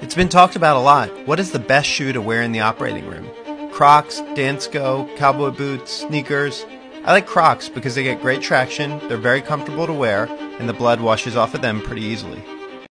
It's been talked about a lot. What is the best shoe to wear in the operating room? Crocs, Dansko, cowboy boots, sneakers. I like Crocs because they get great traction, they're very comfortable to wear, and the blood washes off of them pretty easily.